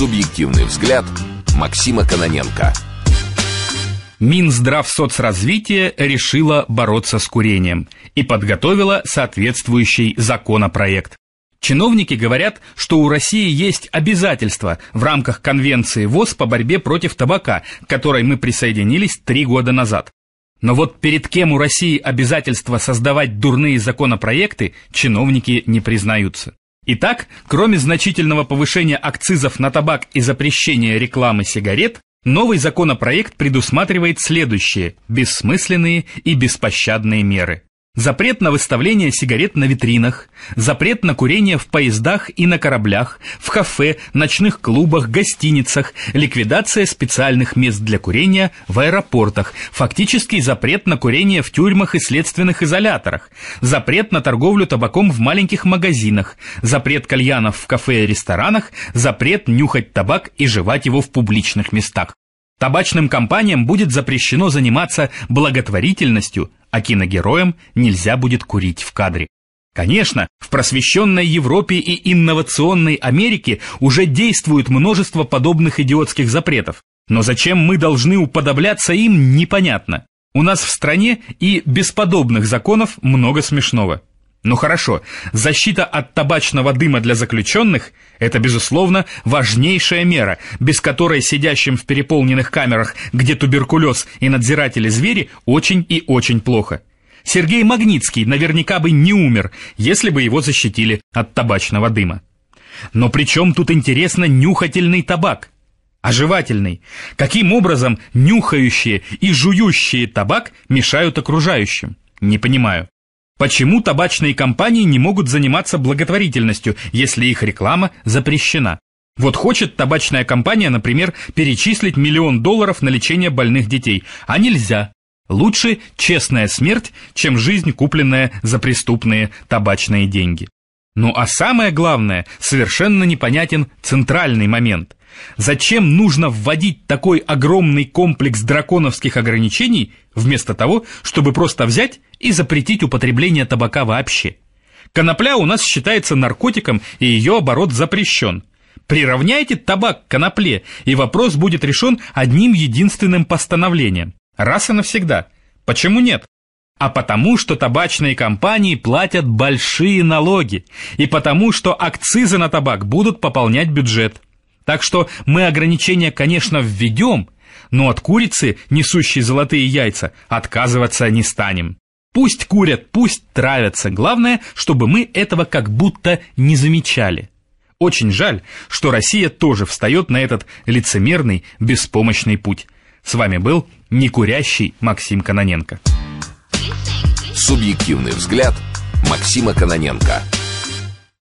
Субъективный взгляд Максима Каноненко. Минздравсоцразвитие решила бороться с курением и подготовила соответствующий законопроект. Чиновники говорят, что у России есть обязательства в рамках Конвенции ВОЗ по борьбе против табака, к которой мы присоединились три года назад. Но вот перед кем у России обязательства создавать дурные законопроекты, чиновники не признаются. Итак, кроме значительного повышения акцизов на табак и запрещения рекламы сигарет, новый законопроект предусматривает следующие бессмысленные и беспощадные меры. Запрет на выставление сигарет на витринах, запрет на курение в поездах и на кораблях, в кафе, ночных клубах, гостиницах, ликвидация специальных мест для курения в аэропортах, фактический запрет на курение в тюрьмах и следственных изоляторах, запрет на торговлю табаком в маленьких магазинах, запрет кальянов в кафе и ресторанах, запрет нюхать табак и жевать его в публичных местах. Табачным компаниям будет запрещено заниматься благотворительностью, а киногероям нельзя будет курить в кадре. Конечно, в просвещенной Европе и инновационной Америке уже действует множество подобных идиотских запретов. Но зачем мы должны уподобляться им, непонятно. У нас в стране и без подобных законов много смешного. Ну хорошо, защита от табачного дыма для заключенных – это, безусловно, важнейшая мера, без которой сидящим в переполненных камерах, где туберкулез и надзиратели-звери, очень и очень плохо. Сергей Магнитский наверняка бы не умер, если бы его защитили от табачного дыма. Но при чем тут интересно нюхательный табак? А жевательный? Каким образом нюхающие и жующие табак мешают окружающим? Не понимаю. Почему табачные компании не могут заниматься благотворительностью, если их реклама запрещена? Вот хочет табачная компания, например, перечислить миллион долларов на лечение больных детей, а нельзя. Лучше честная смерть, чем жизнь, купленная за преступные табачные деньги. Ну а самое главное, совершенно непонятен центральный момент. Зачем нужно вводить такой огромный комплекс драконовских ограничений, вместо того, чтобы просто взять и запретить употребление табака вообще? Конопля у нас считается наркотиком, и ее оборот запрещен. Приравняйте табак к конопле, и вопрос будет решен одним единственным постановлением. Раз и навсегда. Почему нет? А потому, что табачные компании платят большие налоги, и потому, что акцизы на табак будут пополнять бюджет. Так что мы ограничения, конечно, введем, но от курицы, несущей золотые яйца, отказываться не станем. Пусть курят, пусть травятся, главное, чтобы мы этого как будто не замечали. Очень жаль, что Россия тоже встает на этот лицемерный, беспомощный путь. С вами был некурящий Максим Каноненко. Субъективный взгляд Максима Каноненко.